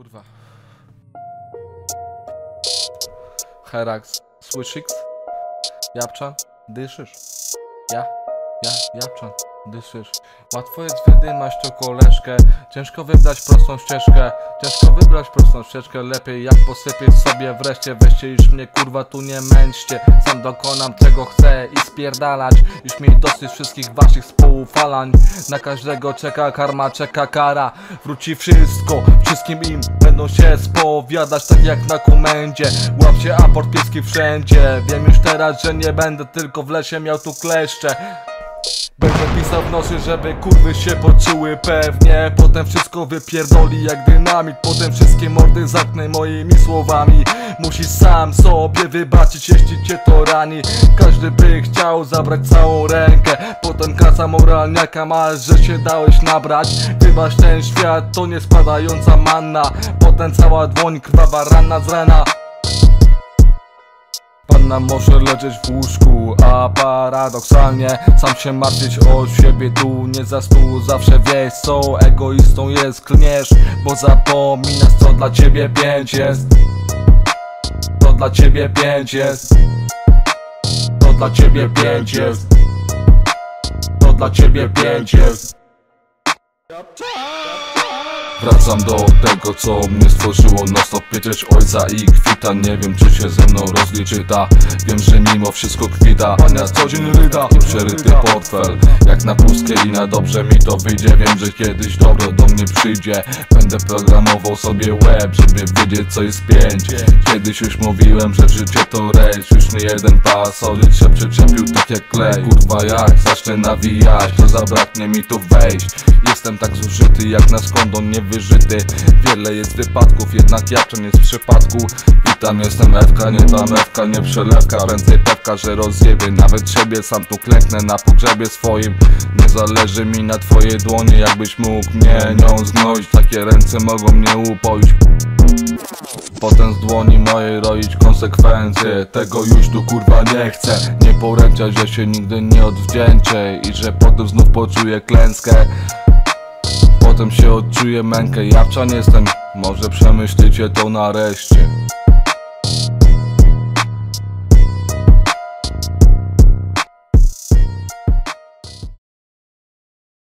Kurwa. Herax, słyszysz? Japczan, dyszysz? Ja, ja, Japczan, dyszysz. Łatwo jest wydymać to koleżkę. Ciężko wybrać prostą ścieżkę. Ciężko wybrać prostą ścieżkę. Lepiej jak posypieć sobie wreszcie. Weźcie już mnie kurwa tu nie męczcie. Sam dokonam czego chcę i spierdalać. Już miej dosyć wszystkich waszych spoufalań. Na każdego czeka karma, czeka kara. Wróci wszystko, wszystkim im Będą się spowiadać tak jak na komendzie. Łapcie aport pieski wszędzie. Wiem już teraz, że nie będę tylko w lesie miał tu kleszcze Będę pisał w nosy, żeby kurwy się poczuły pewnie. Potem wszystko wypierdoli jak dynamit. Potem wszystkie mordy zamknę moimi słowami. Musisz sam sobie wybaczyć, jeśli cię to rani. Każdy by chciał zabrać całą rękę. Potem kasa moralniaka masz, że się dałeś nabrać. Wybacz ten świat, to nie spadająca manna. Potem cała dłoń, krwawa rana z rana Panna może leżeć w łóżku, a paradoksalnie Sam się martwić o siebie tu, nie za stół. Zawsze wiesz co egoistą jest, klniesz Bo zapominasz co dla ciebie pięć jest. To dla ciebie pięć jest. To dla ciebie pięć jest. To dla ciebie pięć jest Wracam do tego co mnie stworzyło No stop pieczeć ojca i kwita. Nie wiem czy się ze mną rozliczy ta. Wiem, że mimo wszystko kwita. Pania co dzień ryda i przeryty portfel. Jak na pustkę i na dobrze mi to wyjdzie. Wiem, że kiedyś dobro do mnie przyjdzie. Będę programował sobie web, żeby wiedzieć co jest pięć. Kiedyś już mówiłem, że życie to rejs Już nie jeden pas, solid się przyczepił tak jak klej. Kurwa jak zacznę nawijać, to zabraknie mi tu wejść Jestem tak zużyty jak na skądon nie wyżyty. Wiele jest wypadków, jednak jaczem jest w przypadku. I tam jestem Ewka, nie tam Ewka, nie przelewka. Prędzej pewka, że rozjebie nawet siebie. Sam tu klęknę na pogrzebie swoim. Nie zależy mi na twojej dłonie Jakbyś mógł mnie nią zgnoić. Takie ręce mogą mnie upoić. Potem z dłoni mojej roić konsekwencje. Tego już tu kurwa nie chcę. Nie poręczę, że się nigdy nie odwdzięczę. I że potem znów poczuję klęskę Potem się odczuję mękę Japczan jestem, może przemyślicie to nareszcie